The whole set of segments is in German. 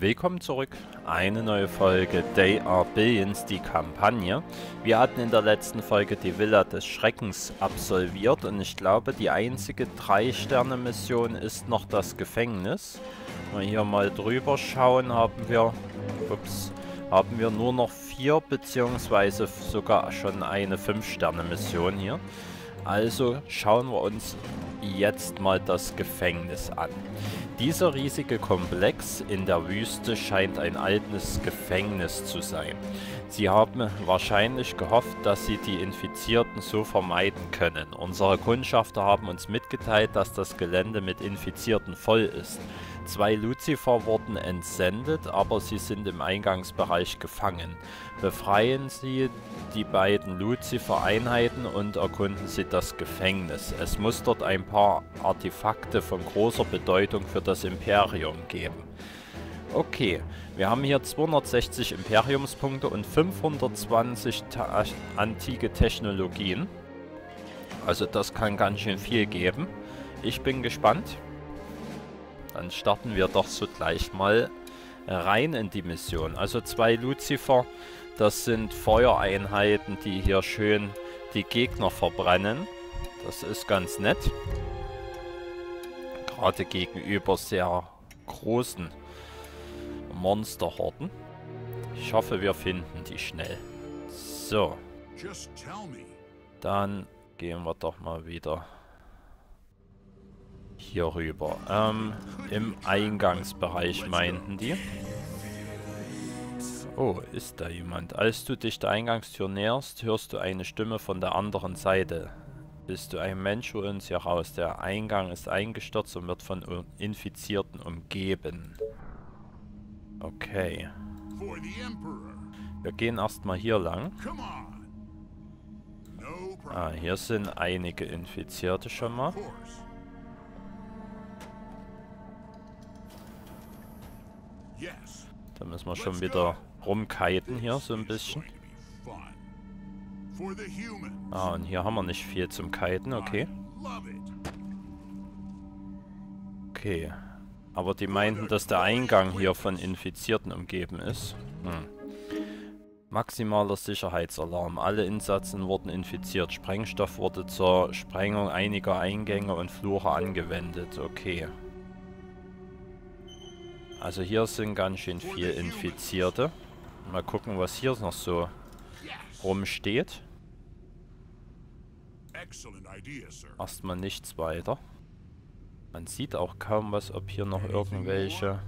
Willkommen zurück. Eine neue Folge Day Are Billions, die Kampagne. Wir hatten in der letzten Folge die Villa des Schreckens absolviert und ich glaube, die einzige 3-Sterne-Mission ist noch das Gefängnis. Mal hier mal drüber schauen, haben wir, ups, haben wir nur noch 4 beziehungsweise sogar schon eine 5-Sterne-Mission hier. Also schauen wir uns jetzt mal das Gefängnis an. Dieser riesige Komplex in der Wüste scheint ein altes Gefängnis zu sein. Sie haben wahrscheinlich gehofft, dass sie die Infizierten so vermeiden können. Unsere Kundschafter haben uns mitgeteilt, dass das Gelände mit Infizierten voll ist. Zwei Lucifer wurden entsendet, aber sie sind im Eingangsbereich gefangen. Befreien Sie die beiden Lucifer-Einheiten und erkunden Sie das Gefängnis. Es muss dort ein paar Artefakte von großer Bedeutung für das Imperium geben. Okay, wir haben hier 260 Imperiumspunkte und 520 ta antike Technologien. Also das kann ganz schön viel geben. Ich bin gespannt. Dann starten wir doch so gleich mal rein in die Mission. Also zwei Lucifer, das sind Feuereinheiten, die hier schön die Gegner verbrennen. Das ist ganz nett. Gerade gegenüber sehr großen Monsterhorden. Ich hoffe, wir finden die schnell. So. Dann gehen wir doch mal wieder hier rüber. Ähm, im Eingangsbereich meinten die. Oh, ist da jemand? Als du dich der Eingangstür näherst, hörst du eine Stimme von der anderen Seite. Bist du ein Mensch, hol uns hier raus. Der Eingang ist eingestürzt und wird von Infizierten umgeben. Okay. Wir gehen erstmal hier lang. Ah, hier sind einige Infizierte schon mal. Da müssen wir schon wieder rumkiten hier so ein bisschen. Ah, und hier haben wir nicht viel zum Kiten, okay. Okay. Aber die meinten, dass der Eingang hier von Infizierten umgeben ist. Hm. Maximaler Sicherheitsalarm. Alle Insassen wurden infiziert. Sprengstoff wurde zur Sprengung einiger Eingänge und Flure angewendet. Okay. Also hier sind ganz schön viel Infizierte. Mal gucken, was hier noch so rumsteht. Erstmal nichts weiter. Man sieht auch kaum was, ob hier noch irgendwelche...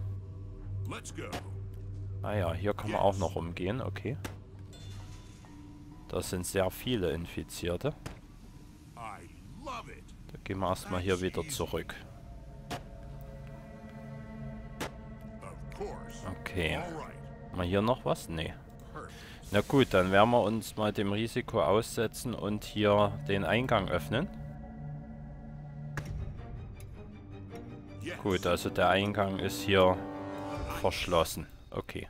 Ah ja, hier kann man auch noch umgehen, okay. Das sind sehr viele Infizierte. Da gehen wir erstmal hier wieder zurück. Okay. Haben wir hier noch was? Nee. Na gut, dann werden wir uns mal dem Risiko aussetzen und hier den Eingang öffnen. Gut, also der Eingang ist hier verschlossen. Okay.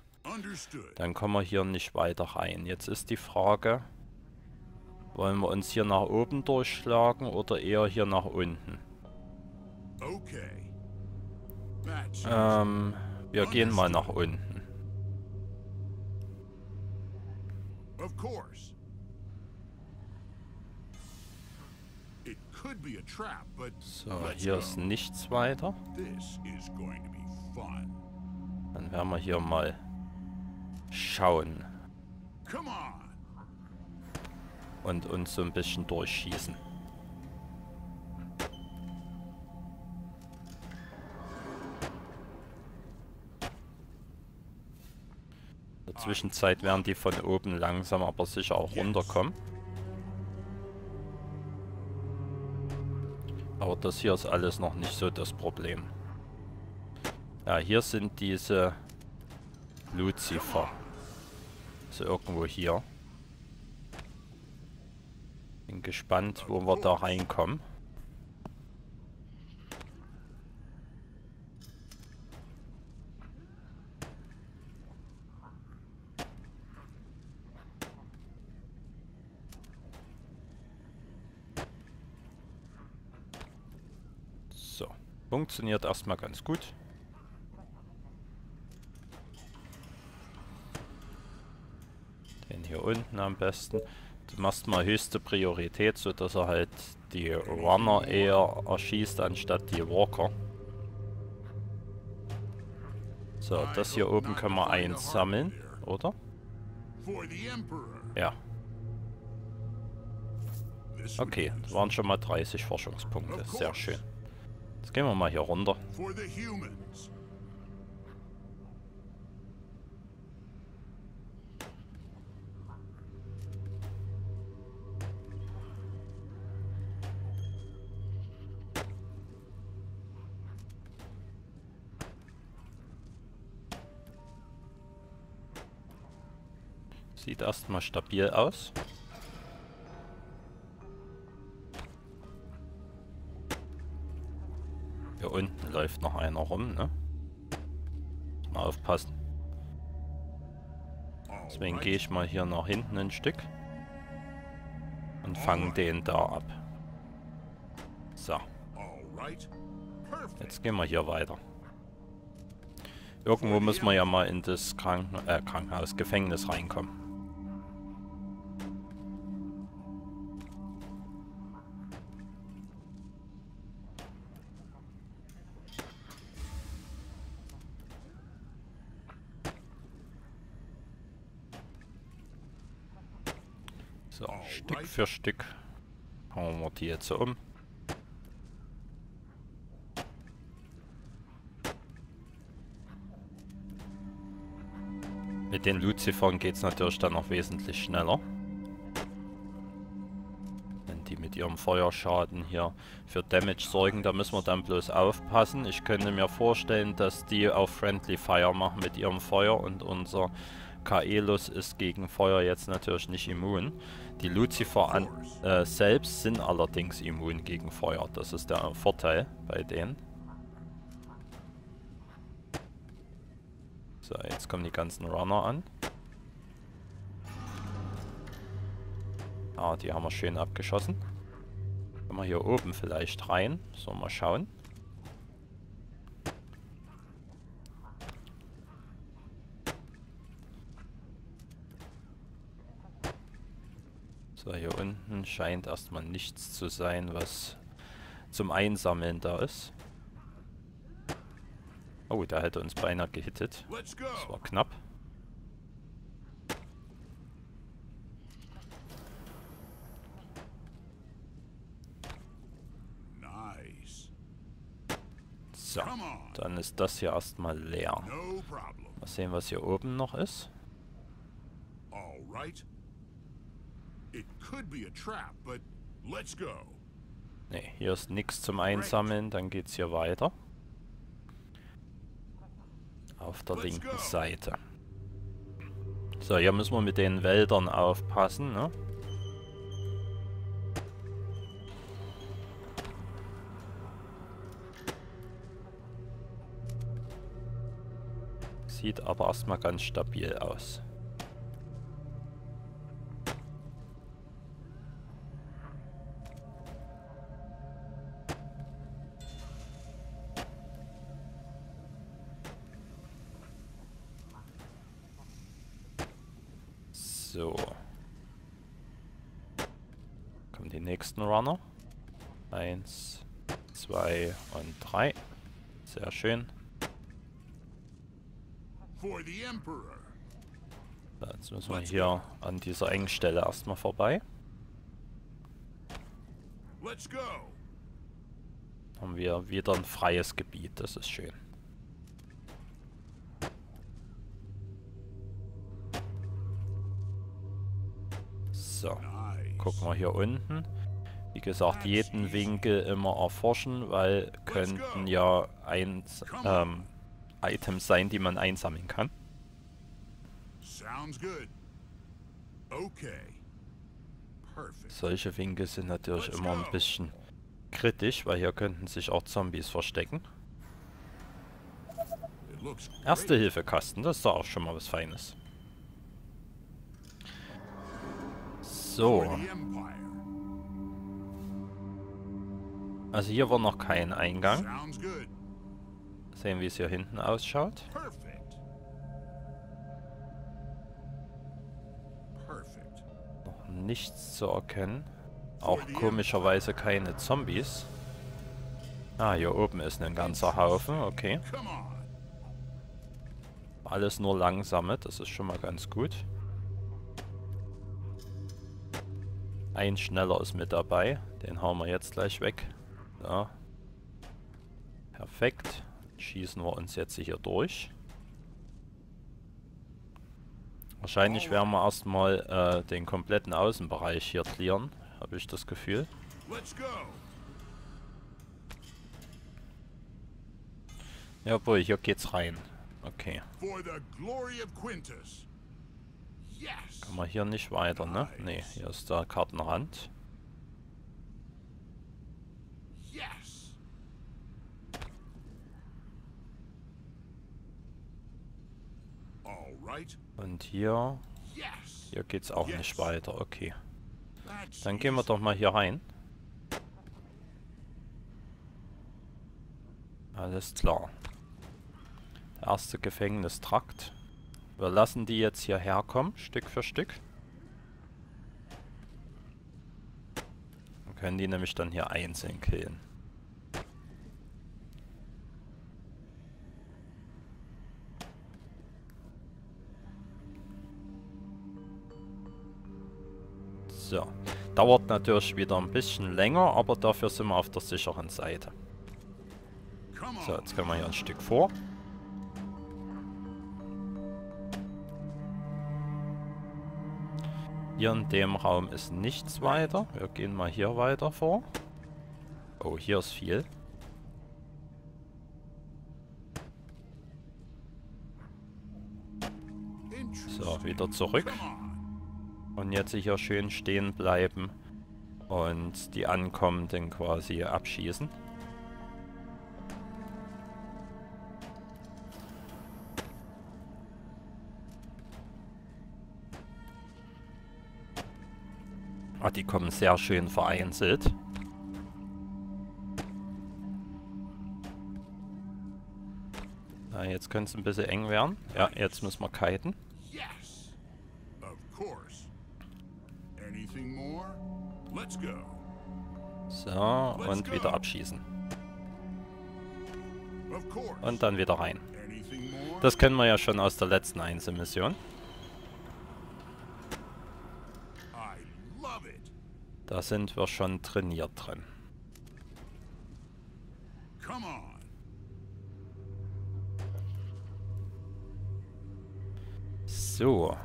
Dann kommen wir hier nicht weiter rein. Jetzt ist die Frage, wollen wir uns hier nach oben durchschlagen oder eher hier nach unten? Ähm, wir gehen mal nach unten. So, hier ist nichts weiter. Dann werden wir hier mal schauen. Und uns so ein bisschen durchschießen. Zwischenzeit werden die von oben langsam aber sicher auch runterkommen. Aber das hier ist alles noch nicht so das Problem. Ja, hier sind diese Lucifer. Also irgendwo hier. Bin gespannt, wo wir da reinkommen. funktioniert erstmal ganz gut. Den hier unten am besten. Du machst mal höchste Priorität, sodass er halt die Runner eher erschießt, anstatt die Walker. So, das hier oben können wir einsammeln, oder? Ja. Okay, waren schon mal 30 Forschungspunkte. Sehr schön. Jetzt gehen wir mal hier runter. Sieht erstmal stabil aus. Noch einer rum, ne? Mal aufpassen. Deswegen gehe ich mal hier nach hinten ein Stück. Und fange den da ab. So. Jetzt gehen wir hier weiter. Irgendwo müssen wir ja mal in das Kranken äh, Krankenhaus, Gefängnis reinkommen. Für Stück hauen wir die jetzt um. Mit den Luzifern geht es natürlich dann noch wesentlich schneller. Wenn die mit ihrem Feuerschaden hier für Damage sorgen, da müssen wir dann bloß aufpassen. Ich könnte mir vorstellen, dass die auf Friendly Fire machen mit ihrem Feuer und unser Kaelus ist gegen Feuer jetzt natürlich nicht immun. Die Lucifer an, äh, selbst sind allerdings immun gegen Feuer. Das ist der Vorteil bei denen. So, jetzt kommen die ganzen Runner an. Ah, die haben wir schön abgeschossen. Können wir hier oben vielleicht rein. So, mal schauen. So, hier unten scheint erstmal nichts zu sein, was zum Einsammeln da ist. Oh, der hätte uns beinahe gehittet. Das war knapp. So, dann ist das hier erstmal leer. Mal sehen, was hier oben noch ist. Alright. It could be a trap, but let's go. Nee, hier ist nichts zum Einsammeln, dann geht's hier weiter. Auf der linken Seite. So, hier müssen wir mit den Wäldern aufpassen, ne? Sieht aber erstmal ganz stabil aus. Nächsten Runner. Eins, zwei und drei. Sehr schön. So, jetzt müssen wir hier an dieser Engstelle erstmal vorbei. Haben wir wieder ein freies Gebiet, das ist schön. So, gucken wir hier unten. Gesagt, jeden Winkel immer erforschen, weil könnten ja eins, ähm, Items sein, die man einsammeln kann. Solche Winkel sind natürlich immer ein bisschen kritisch, weil hier könnten sich auch Zombies verstecken. Erste Hilfekasten, das ist doch auch schon mal was Feines. So. Also hier war noch kein Eingang. Sehen, wie es hier hinten ausschaut. nichts zu erkennen. Auch komischerweise keine Zombies. Ah, hier oben ist ein ganzer Haufen, okay. Alles nur langsame, das ist schon mal ganz gut. Ein schneller ist mit dabei, den hauen wir jetzt gleich weg. So. Perfekt. Schießen wir uns jetzt hier durch. Wahrscheinlich werden wir erstmal äh, den kompletten Außenbereich hier clearen, habe ich das Gefühl. Jawohl, hier geht's rein. Okay. Kann man hier nicht weiter, ne? Ne, hier ist der Kartenrand. Und hier... Hier geht's auch nicht weiter, okay. Dann gehen wir doch mal hier rein. Alles klar. Der erste Gefängnistrakt. Wir lassen die jetzt hierher kommen, Stück für Stück. Dann können die nämlich dann hier einzeln killen. So. Dauert natürlich wieder ein bisschen länger, aber dafür sind wir auf der sicheren Seite. So, jetzt können wir hier ein Stück vor. Hier in dem Raum ist nichts weiter. Wir gehen mal hier weiter vor. Oh, hier ist viel. So, wieder zurück. Und jetzt hier schön stehen bleiben und die Ankommenden quasi abschießen. Ah, die kommen sehr schön vereinzelt. Na, jetzt könnte es ein bisschen eng werden. Ja, jetzt müssen wir kiten. So, und wieder abschießen. Und dann wieder rein. Das kennen wir ja schon aus der letzten Einzelmission. Da sind wir schon trainiert drin. So.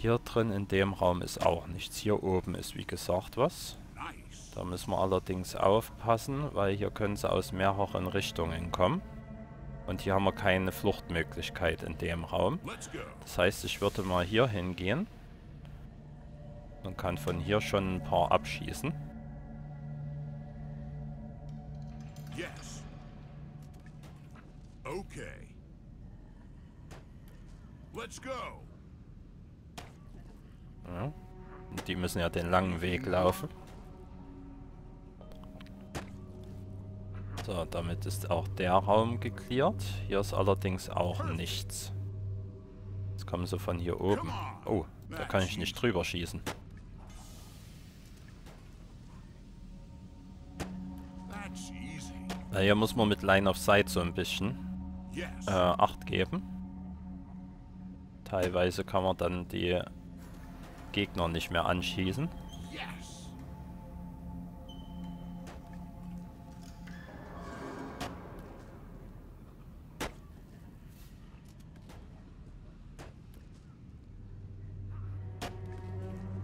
Hier drin in dem Raum ist auch nichts. Hier oben ist wie gesagt was. Da müssen wir allerdings aufpassen, weil hier können sie aus mehreren Richtungen kommen. Und hier haben wir keine Fluchtmöglichkeit in dem Raum. Das heißt, ich würde mal hier hingehen. Und kann von hier schon ein paar abschießen. Yes. Okay. Let's go. Ja. Die müssen ja den langen Weg laufen. So, damit ist auch der Raum geklärt. Hier ist allerdings auch nichts. Jetzt kommen sie von hier oben. Oh, da kann ich nicht drüber schießen. Hier muss man mit Line of Sight so ein bisschen äh, Acht geben. Teilweise kann man dann die Gegner nicht mehr anschießen.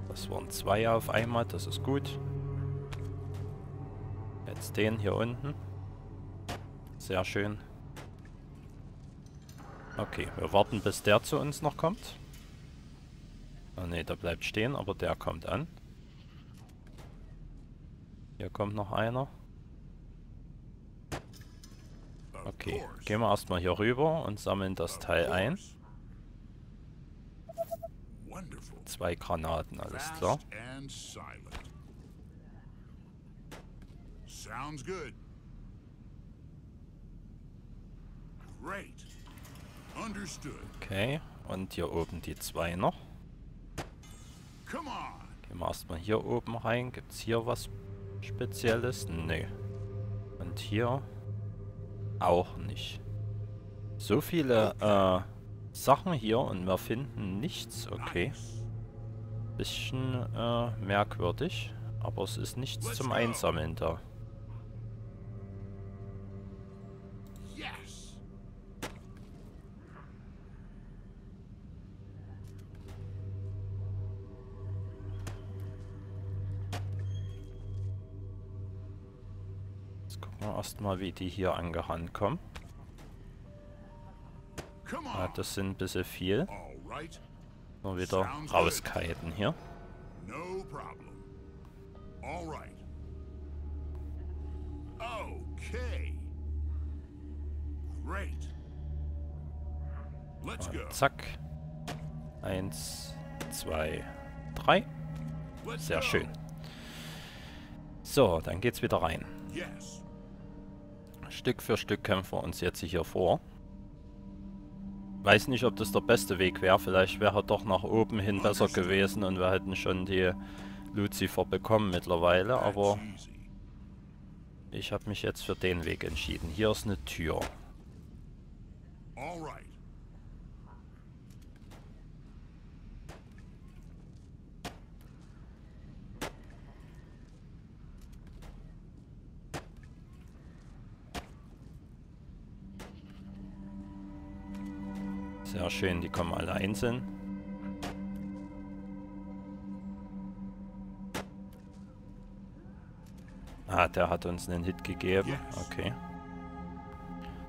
Das waren zwei auf einmal, das ist gut. Jetzt den hier unten. Sehr schön. Okay, wir warten bis der zu uns noch kommt. Oh ne, der bleibt stehen, aber der kommt an. Hier kommt noch einer. Okay, gehen wir erstmal hier rüber und sammeln das Teil ein. Zwei Granaten, alles klar. Okay, und hier oben die zwei noch. Gehen wir erstmal hier oben rein. Gibt es hier was Spezielles? Nee. Und hier auch nicht. So viele äh, Sachen hier und wir finden nichts. Okay. Bisschen äh, merkwürdig. Aber es ist nichts zum Einsammeln da. Erstmal, wie die hier angerannt kommen. Ja, das sind ein bisschen viel. Nur wieder rauskiten hier. No problem. Okay. Great. Let's go. zack. Eins, zwei, drei. Sehr schön. So, dann geht's wieder rein. Stück für Stück kämpfen wir uns jetzt hier vor. Weiß nicht, ob das der beste Weg wäre. Vielleicht wäre er doch nach oben hin besser gewesen und wir hätten schon die Lucifer bekommen mittlerweile, aber ich habe mich jetzt für den Weg entschieden. Hier ist eine Tür. Sehr schön, die kommen alle einzeln. Ah, der hat uns einen Hit gegeben. Okay.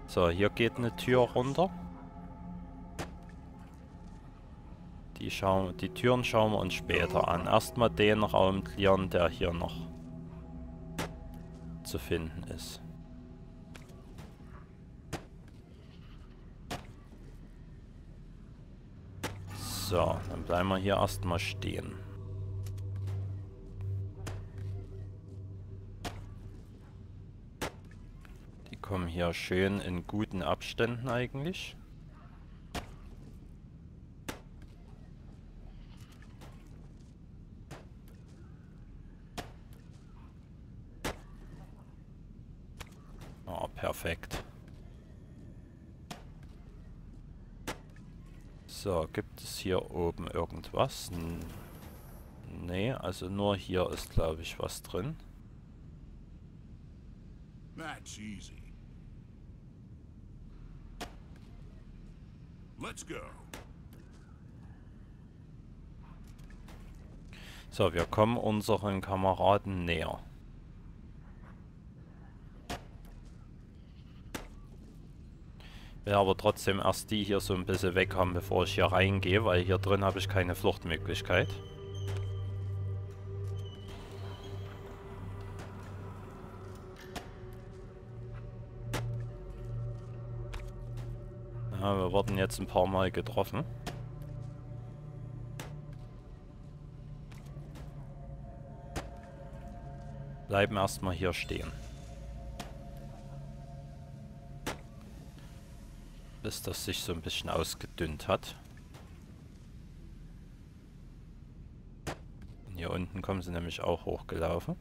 So, hier geht eine Tür runter. Die, schauen, die Türen schauen wir uns später an. Erstmal den Raum klären, der hier noch zu finden ist. So, dann bleiben wir hier erstmal stehen. Die kommen hier schön in guten Abständen eigentlich. Oh, perfekt. So, gibt es hier oben irgendwas? Nee, also nur hier ist, glaube ich, was drin. That's easy. Let's go. So, wir kommen unseren Kameraden näher. Will aber trotzdem erst die hier so ein bisschen weg haben, bevor ich hier reingehe, weil hier drin habe ich keine Fluchtmöglichkeit. Ja, wir wurden jetzt ein paar Mal getroffen. Bleiben erstmal hier stehen. Bis das sich so ein bisschen ausgedünnt hat. Und hier unten kommen sie nämlich auch hochgelaufen.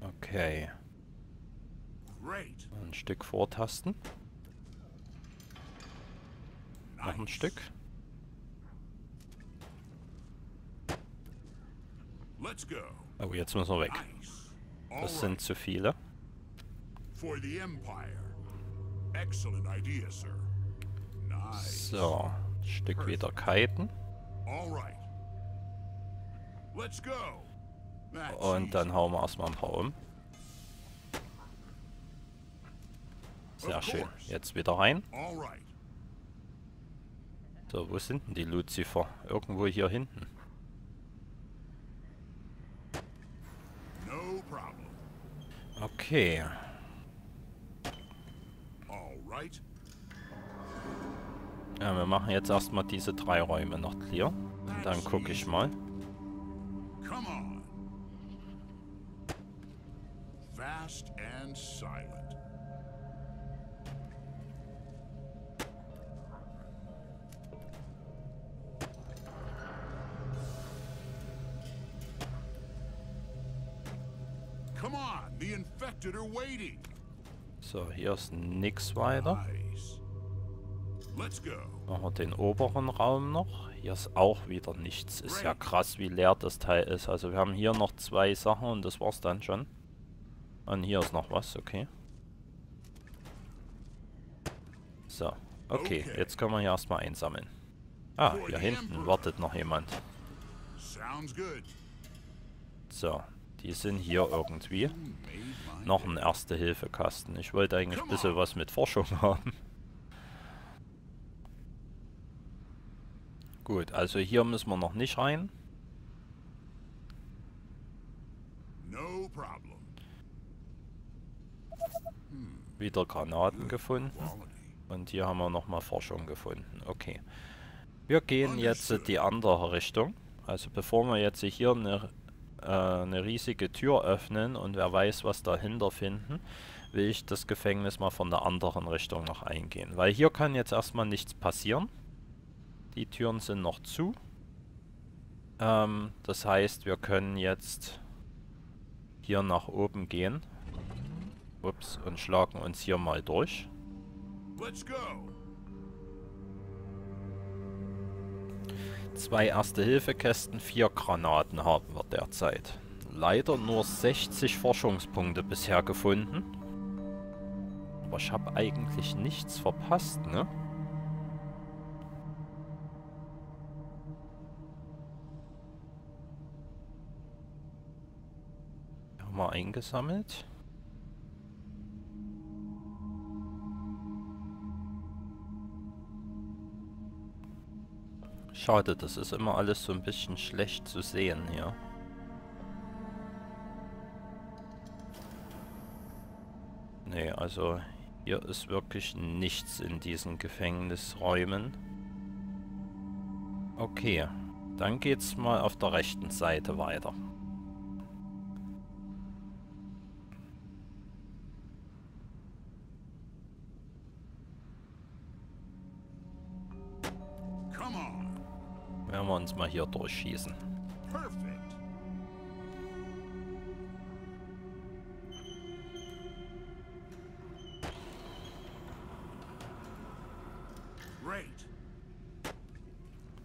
Okay. Ein Stück vortasten. Noch ein Stück. Oh, jetzt müssen wir weg. Das sind zu viele for the Empire. Excellent idea, sir. Nice. So, ein Stück wieder kiten. Und dann hauen wir erstmal ein paar um. Sehr schön. Jetzt wieder rein. So, wo sind denn die Lucifer? Irgendwo hier hinten. Okay. Ja, wir machen jetzt erstmal diese drei Räume noch clear. Und dann gucke ich mal. Come on. Fast and silent. Come on, the infected are waiting. So, hier ist nix weiter. Machen wir den oberen Raum noch. Hier ist auch wieder nichts. Ist ja krass, wie leer das Teil ist. Also wir haben hier noch zwei Sachen und das war's dann schon. Und hier ist noch was, okay. So, okay, jetzt können wir hier erstmal einsammeln. Ah, hier hinten wartet noch jemand. Sounds good. So, die sind hier irgendwie. Noch ein Erste-Hilfe-Kasten. Ich wollte eigentlich ein bisschen was mit Forschung haben. Gut, also hier müssen wir noch nicht rein. Wieder Granaten gefunden. Und hier haben wir nochmal Forschung gefunden. Okay. Wir gehen jetzt in die andere Richtung. Also bevor wir jetzt hier eine, äh, eine riesige Tür öffnen und wer weiß, was dahinter finden, will ich das Gefängnis mal von der anderen Richtung noch eingehen. Weil hier kann jetzt erstmal nichts passieren. Die Türen sind noch zu. Ähm, das heißt, wir können jetzt hier nach oben gehen. Ups, und schlagen uns hier mal durch. Let's go. Zwei Erste-Hilfe-Kästen, vier Granaten haben wir derzeit. Leider nur 60 Forschungspunkte bisher gefunden. Aber ich habe eigentlich nichts verpasst, ne? Haben wir eingesammelt. Schade, das ist immer alles so ein bisschen schlecht zu sehen hier. Nee, also hier ist wirklich nichts in diesen Gefängnisräumen. Okay, dann geht's mal auf der rechten Seite weiter. Uns mal hier durchschießen.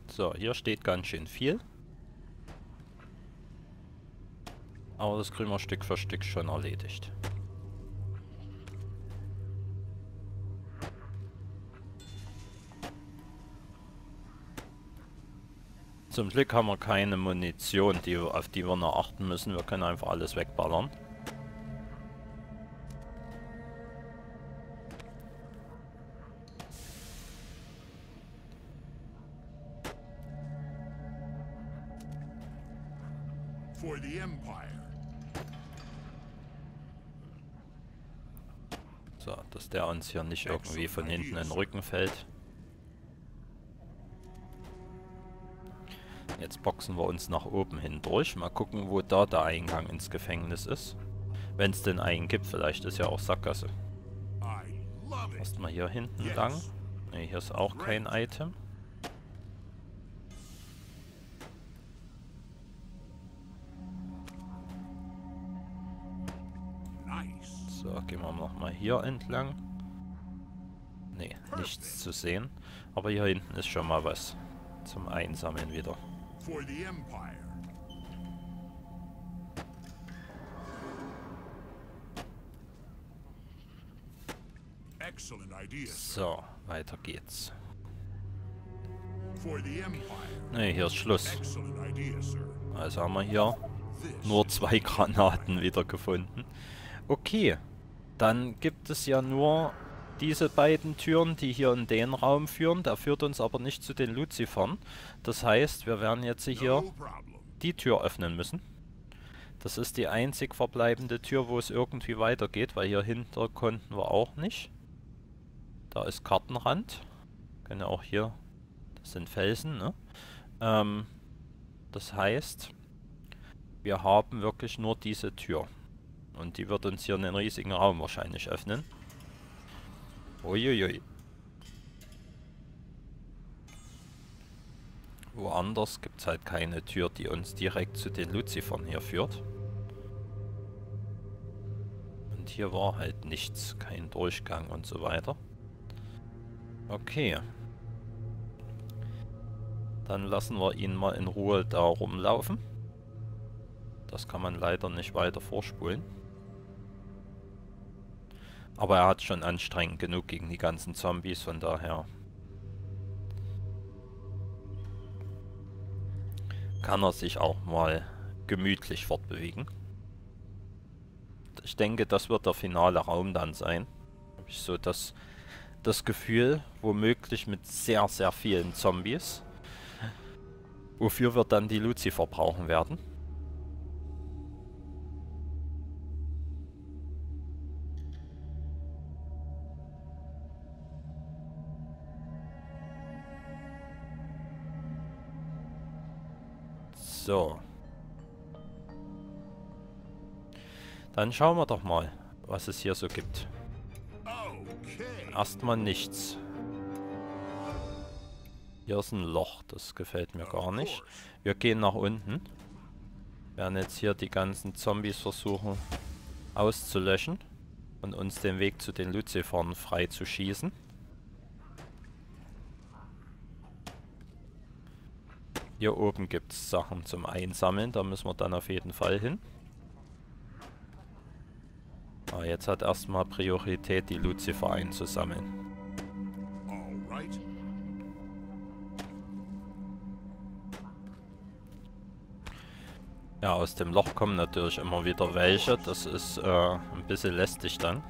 So, hier steht ganz schön viel. Aber das kriegen wir Stück für Stück schon erledigt. Zum Glück haben wir keine Munition, die, auf die wir noch achten müssen. Wir können einfach alles wegballern. For the Empire. So, dass der uns hier nicht irgendwie von hinten in den Rücken fällt. Jetzt boxen wir uns nach oben hin durch. Mal gucken, wo da der Eingang ins Gefängnis ist. Wenn es denn einen gibt, vielleicht ist ja auch Sackgasse. Erstmal hier hinten lang. Ne, hier ist auch kein Item. So, gehen wir nochmal hier entlang. Ne, nichts zu sehen. Aber hier hinten ist schon mal was zum Einsammeln wieder. For the Empire. Excellent idea. So, weiter geht's. Ne, hier ist Schluss. Also haben wir hier nur zwei Granaten wieder gefunden. Okay, dann gibt es ja nur diese beiden Türen, die hier in den Raum führen. Der führt uns aber nicht zu den Luzifern. Das heißt, wir werden jetzt hier die Tür öffnen müssen. Das ist die einzig verbleibende Tür, wo es irgendwie weitergeht, weil hier hinter konnten wir auch nicht. Da ist Kartenrand. Können ja auch hier, das sind Felsen, ne? Ähm, das heißt, wir haben wirklich nur diese Tür. Und die wird uns hier einen riesigen Raum wahrscheinlich öffnen. Uiuiui. Woanders gibt es halt keine Tür, die uns direkt zu den Luzifern hier führt. Und hier war halt nichts, kein Durchgang und so weiter. Okay. Dann lassen wir ihn mal in Ruhe da rumlaufen. Das kann man leider nicht weiter vorspulen. Aber er hat schon anstrengend genug gegen die ganzen Zombies, von daher... Kann er sich auch mal gemütlich fortbewegen. Ich denke, das wird der finale Raum dann sein. Habe ich so das, das Gefühl, womöglich mit sehr, sehr vielen Zombies. Wofür wir dann die Lucifer brauchen werden. So. Dann schauen wir doch mal, was es hier so gibt. Erstmal nichts. Hier ist ein Loch, das gefällt mir gar nicht. Wir gehen nach unten. Werden jetzt hier die ganzen Zombies versuchen auszulöschen und uns den Weg zu den Luzifern frei zu schießen. Hier oben gibt es Sachen zum Einsammeln, da müssen wir dann auf jeden Fall hin. Ah, jetzt hat erstmal Priorität, die Lucifer einzusammeln. Ja, aus dem Loch kommen natürlich immer wieder welche. Das ist äh, ein bisschen lästig dann.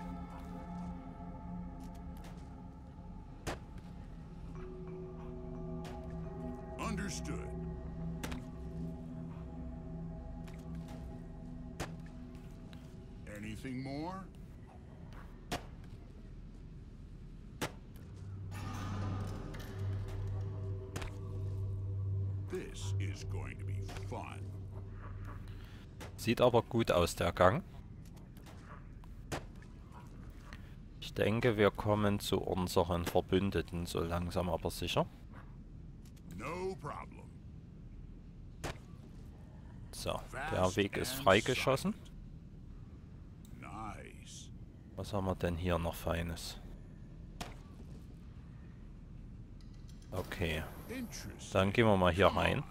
Sieht aber gut aus, der Gang. Ich denke, wir kommen zu unseren Verbündeten so langsam aber sicher. No. So, der Weg ist freigeschossen. Was haben wir denn hier noch Feines? Okay, dann gehen wir mal hier rein.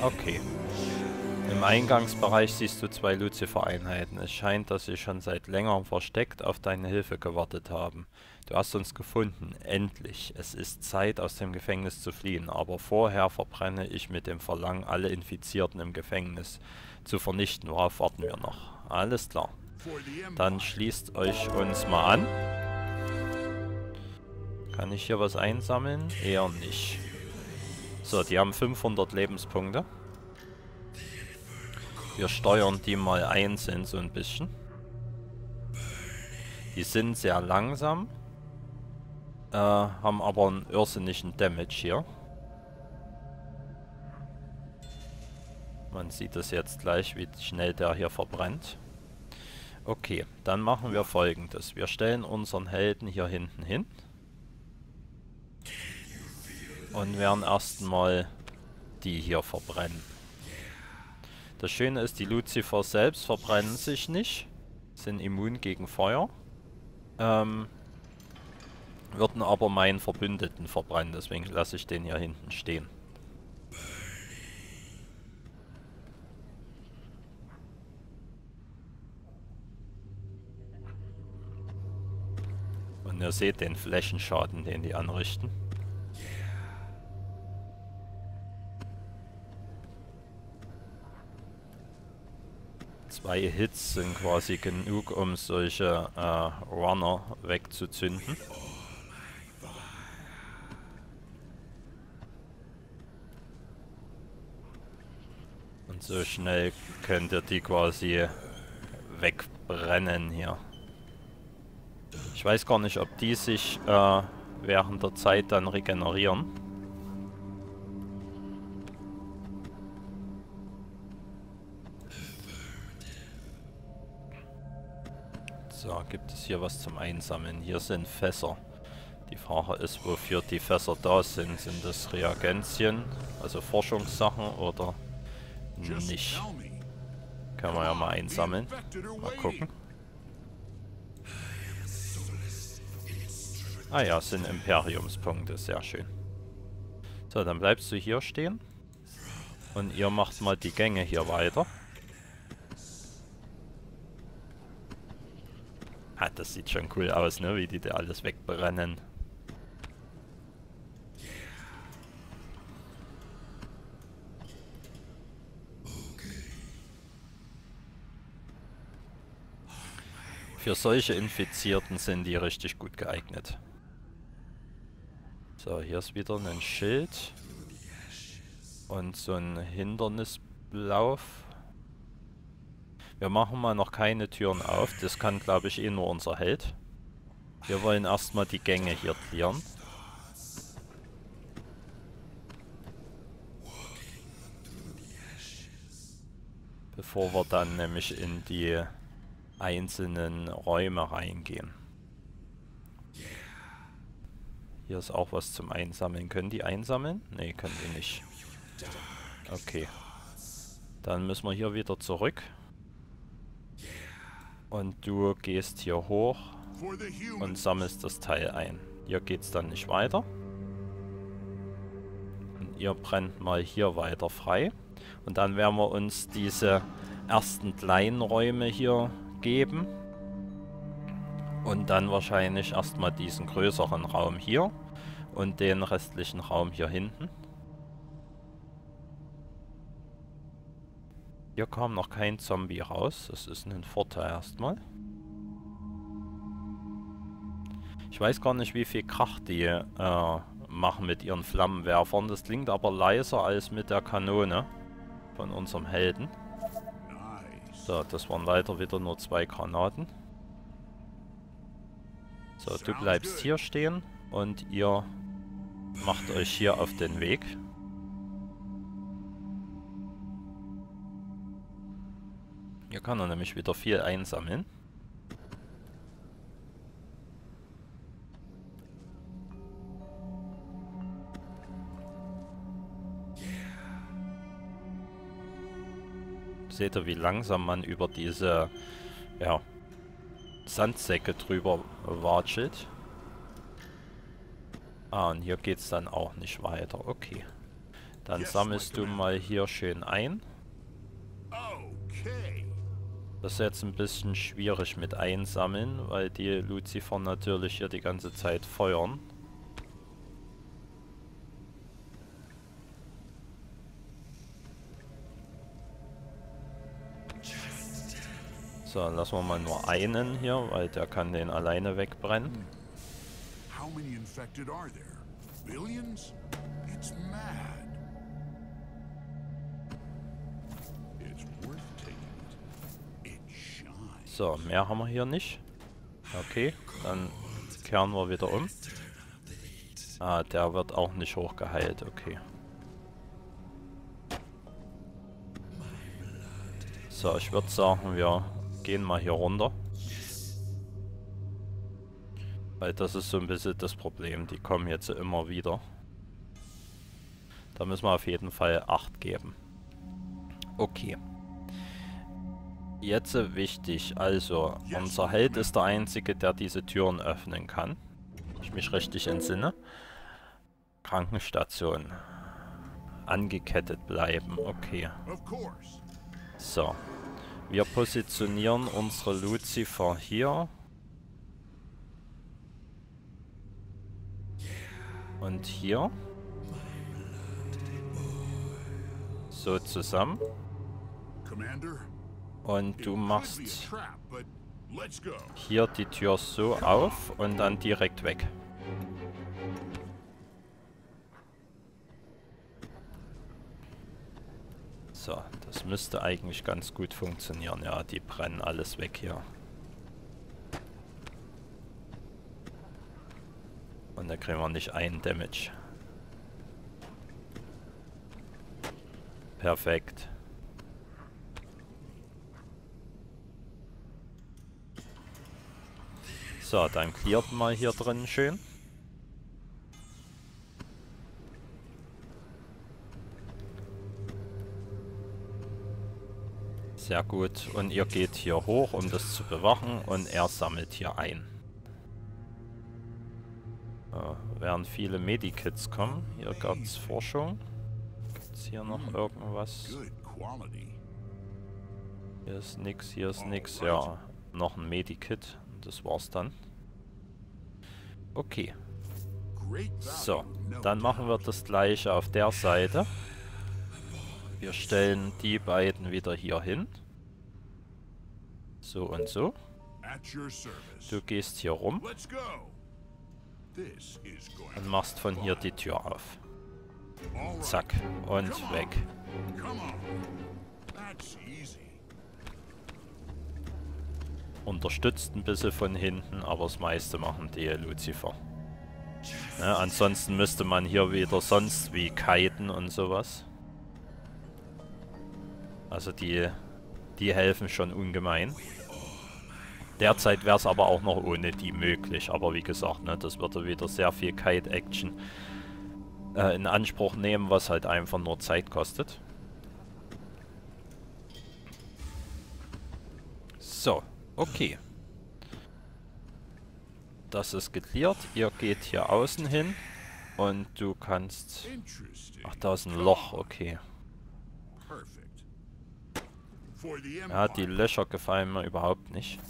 Okay. Im Eingangsbereich siehst du zwei Lucifer-Einheiten. Es scheint, dass sie schon seit längerem versteckt auf deine Hilfe gewartet haben. Du hast uns gefunden. Endlich. Es ist Zeit, aus dem Gefängnis zu fliehen. Aber vorher verbrenne ich mit dem Verlangen, alle Infizierten im Gefängnis zu vernichten. Worauf warten wir noch? Alles klar. Dann schließt euch uns mal an. Kann ich hier was einsammeln? Eher nicht. So, die haben 500 Lebenspunkte. Wir steuern die mal einzeln so ein bisschen. Die sind sehr langsam. Äh, haben aber einen irrsinnigen Damage hier. Man sieht es jetzt gleich, wie schnell der hier verbrennt. Okay, dann machen wir folgendes. Wir stellen unseren Helden hier hinten hin. Und werden erstmal die hier verbrennen. Das Schöne ist, die Lucifer selbst verbrennen sich nicht. Sind immun gegen Feuer. Ähm, würden aber meinen Verbündeten verbrennen. Deswegen lasse ich den hier hinten stehen. Und ihr seht den Flächenschaden, den die anrichten. Zwei Hits sind quasi genug, um solche äh, Runner wegzuzünden. Und so schnell könnt ihr die quasi wegbrennen hier. Ich weiß gar nicht, ob die sich äh, während der Zeit dann regenerieren. So, gibt es hier was zum Einsammeln? Hier sind Fässer. Die Frage ist, wofür die Fässer da sind. Sind das Reagenzien, also Forschungssachen oder nicht? Können wir ja mal einsammeln. Mal gucken. Ah ja, es sind Imperiumspunkte, sehr schön. So, dann bleibst du hier stehen. Und ihr macht mal die Gänge hier weiter. Ah, das sieht schon cool aus, ne? Wie die da alles wegbrennen. Für solche Infizierten sind die richtig gut geeignet. So, hier ist wieder ein Schild. Und so ein Hindernislauf. Wir machen mal noch keine Türen auf. Das kann, glaube ich, eh nur unser Held. Wir wollen erstmal die Gänge hier clearen. Bevor wir dann nämlich in die einzelnen Räume reingehen. Hier ist auch was zum Einsammeln. Können die einsammeln? Ne, können die nicht. Okay. Dann müssen wir hier wieder zurück. Und du gehst hier hoch und sammelst das Teil ein. Hier geht's dann nicht weiter. Und ihr brennt mal hier weiter frei. Und dann werden wir uns diese ersten kleinen Räume hier geben. Und dann wahrscheinlich erstmal diesen größeren Raum hier. Und den restlichen Raum hier hinten. Hier kam noch kein Zombie raus. Das ist ein Vorteil erstmal. Ich weiß gar nicht, wie viel Krach die äh, machen mit ihren Flammenwerfern. Das klingt aber leiser als mit der Kanone von unserem Helden. So, das waren leider wieder nur zwei Granaten. So, du bleibst hier stehen und ihr macht euch hier auf den Weg. Hier kann er nämlich wieder viel einsammeln. Seht ihr, wie langsam man über diese ja, Sandsäcke drüber watschelt? Ah, und hier geht's dann auch nicht weiter. Okay. Dann sammelst du mal hier schön ein. Das ist jetzt ein bisschen schwierig mit einsammeln, weil die Lucifer natürlich hier die ganze Zeit feuern. So, lassen wir mal nur einen hier, weil der kann den alleine wegbrennen. How many infected are there? Billions? It's mad. So, mehr haben wir hier nicht. Okay, dann kehren wir wieder um. Ah, der wird auch nicht hochgeheilt, okay. So, ich würde sagen, wir gehen mal hier runter. Weil das ist so ein bisschen das Problem, die kommen jetzt immer wieder. Da müssen wir auf jeden Fall Acht geben. Okay. Jetzt wichtig, also unser Held ist der Einzige, der diese Türen öffnen kann. Wenn Ich mich richtig entsinne. Krankenstation. Angekettet bleiben, okay. So. Wir positionieren unsere Lucifer hier. Und hier. So zusammen. Commander, Und du machst hier die Tür so auf und dann direkt weg. So, das müsste eigentlich ganz gut funktionieren. Ja, die brennen alles weg hier. Und da kriegen wir nicht einen Damage. Perfekt. So, dann cleart mal hier drin schön. Sehr gut. Und ihr geht hier hoch, um das zu bewachen und er sammelt hier ein. So, während viele Medikits kommen, hier gab es Forschung. Gibt es hier noch irgendwas? Hier ist nix, hier ist nix. Ja, noch ein Medikit. Das war's dann. Okay. So, dann machen wir das gleiche auf der Seite. Wir stellen die beiden wieder hier hin. So und so. Du gehst hier rum. Und machst von hier die Tür auf. Zack. Und weg. Unterstützt ein bisschen von hinten, aber das meiste machen die Lucifer. Ja, ansonsten müsste man hier wieder sonst wie kiten und sowas. Also die, die helfen schon ungemein. Derzeit wäre es aber auch noch ohne die möglich. Aber wie gesagt, ne, das würde wieder sehr viel Kite-Action äh, in Anspruch nehmen, was halt einfach nur Zeit kostet. So, okay. Das ist geklärt. Ihr geht hier außen hin. Und du kannst... Ach, da ist ein Loch, okay. Ja, die Löcher gefallen mir überhaupt nicht.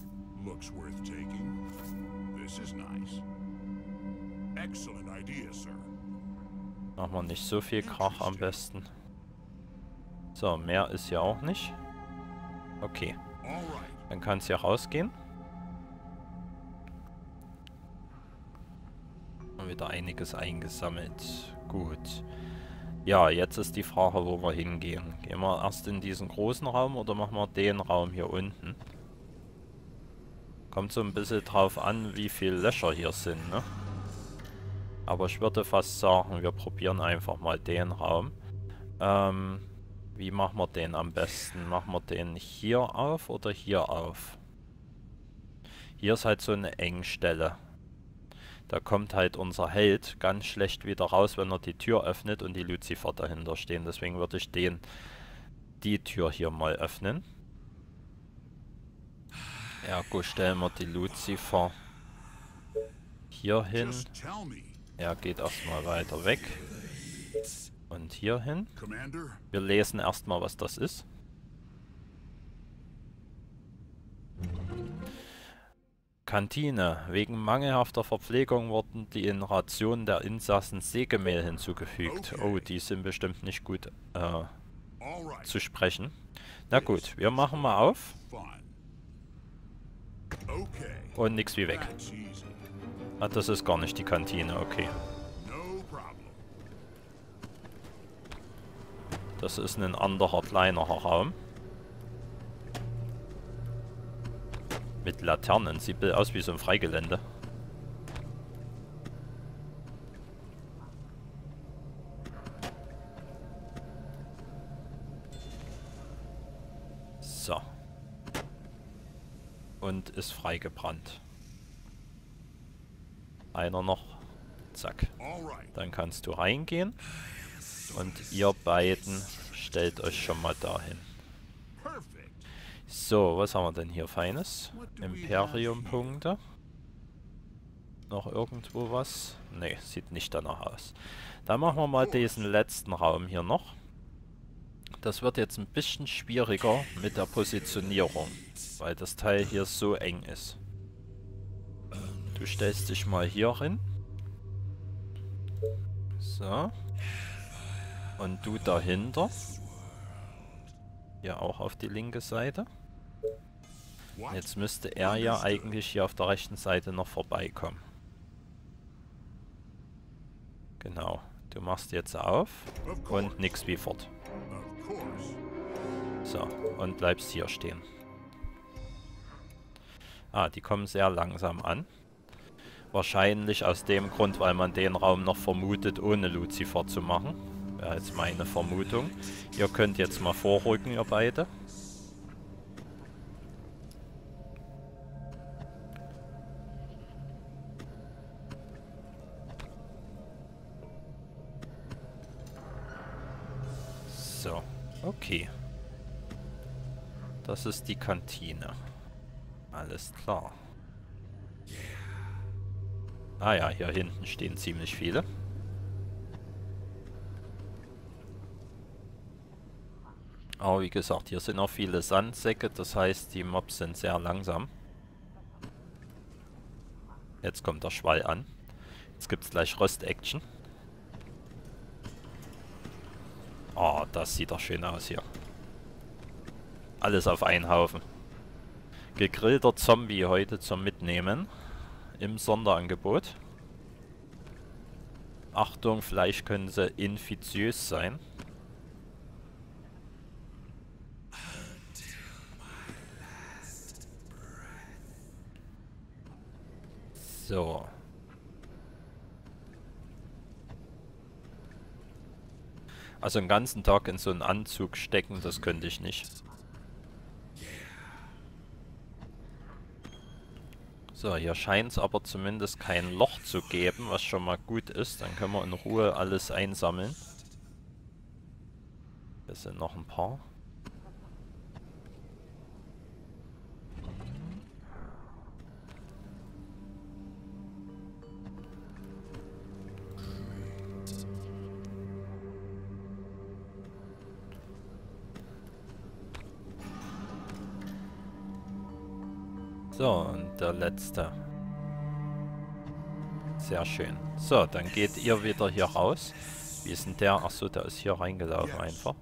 Machen wir nicht so viel Krach am besten. So, mehr ist ja auch nicht. Okay. Dann kann es hier rausgehen. Und wieder einiges eingesammelt. Gut. Ja, jetzt ist die Frage, wo wir hingehen. Gehen wir erst in diesen großen Raum oder machen wir den Raum hier unten? Kommt so ein bisschen drauf an, wie viele Löcher hier sind, ne? Aber ich würde fast sagen, wir probieren einfach mal den Raum. Ähm, wie machen wir den am besten? Machen wir den hier auf oder hier auf? Hier ist halt so eine Engstelle. Da kommt halt unser Held ganz schlecht wieder raus, wenn er die Tür öffnet und die Lucifer dahinter stehen. Deswegen würde ich den die Tür hier mal öffnen. Ergo stellen wir die Lucifer hier hin. Er geht erstmal weiter weg. Und hier hin. Wir lesen erstmal, was das ist. Kantine. Wegen mangelhafter Verpflegung wurden die in Rationen der Insassen Sägemehl hinzugefügt. Oh, die sind bestimmt nicht gut äh, zu sprechen. Na gut, wir machen mal auf. Und nix wie weg. Ah, das ist gar nicht die Kantine, okay. Das ist ein anderer, kleinerer Raum. Mit Laternen. Sieht aus wie so ein Freigelände. So. Und ist freigebrannt. Einer noch. Zack. Dann kannst du reingehen. Und ihr beiden stellt euch schon mal dahin. So, was haben wir denn hier Feines? Imperium-Punkte. Noch irgendwo was? Ne, sieht nicht danach aus. Dann machen wir mal diesen letzten Raum hier noch. Das wird jetzt ein bisschen schwieriger mit der Positionierung, weil das Teil hier so eng ist. Du stellst dich mal hier hin. So. Und du dahinter. Hier auch auf die linke Seite. Jetzt müsste er ja eigentlich hier auf der rechten Seite noch vorbeikommen. Genau. Du machst jetzt auf und nix wie fort. So, und bleibst hier stehen. Ah, die kommen sehr langsam an. Wahrscheinlich aus dem Grund, weil man den Raum noch vermutet, ohne Lucifer zu machen. Jetzt meine Vermutung. Ihr könnt jetzt mal vorrücken, ihr beide. So, okay. Das ist die Kantine. Alles klar. Ah ja, hier hinten stehen ziemlich viele. Aber wie gesagt, hier sind auch viele Sandsäcke, das heißt, die Mobs sind sehr langsam. Jetzt kommt der Schwall an. Jetzt gibt es gleich Rost-Action. Oh, das sieht doch schön aus hier. Alles auf einen Haufen. Gegrillter Zombie heute zum Mitnehmen. Im Sonderangebot. Achtung, vielleicht können sie infiziös sein. So. Also einen ganzen Tag in so einen Anzug stecken, das könnte ich nicht. So, hier scheint es aber zumindest kein Loch zu geben, was schon mal gut ist. Dann können wir in Ruhe alles einsammeln. Hier sind noch ein paar. Letzte. Sehr schön. So, dann geht ihr wieder hier raus. Wie ist denn der? Achso, der ist hier reingelaufen einfach.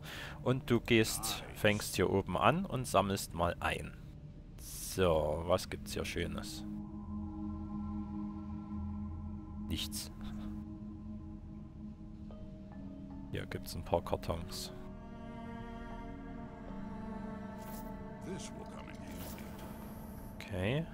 Und du gehst, fängst hier oben an und sammelst mal ein. So, was gibt's hier Schönes? Nichts. Hier gibt's ein paar Kartons. Okay.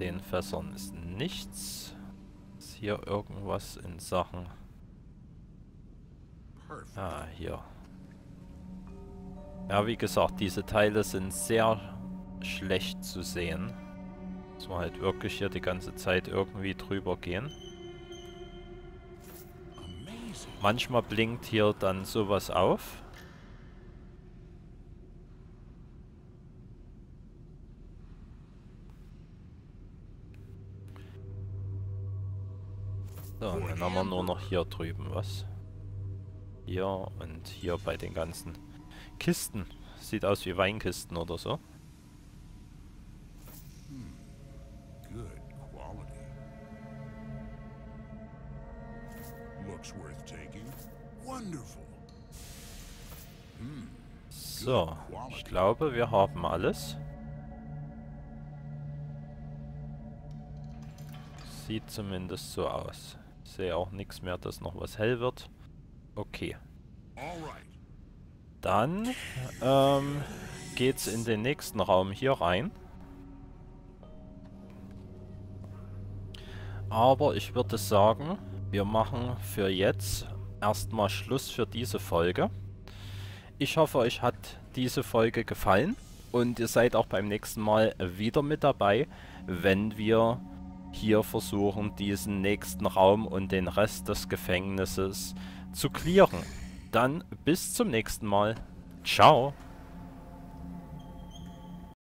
Den Fässern ist nichts. Ist hier irgendwas in Sachen... Ah, hier. Ja, wie gesagt, diese Teile sind sehr schlecht zu sehen. Muss man halt wirklich hier die ganze Zeit irgendwie drüber gehen. Manchmal blinkt hier dann sowas auf. Hier drüben was. Hier und hier bei den ganzen Kisten. Sieht aus wie Weinkisten oder so. Taking. Wonderful. So, ich glaube, wir haben alles. Sieht zumindest so aus. Sehe auch nichts mehr, dass noch was hell wird. Okay. Dann ähm, geht's in den nächsten Raum hier rein. Aber ich würde sagen, wir machen für jetzt erstmal Schluss für diese Folge. Ich hoffe, euch hat diese Folge gefallen und ihr seid auch beim nächsten Mal wieder mit dabei, wenn wir hier versuchen, diesen nächsten Raum und den Rest des Gefängnisses zu clearen. Dann bis zum nächsten Mal. Ciao.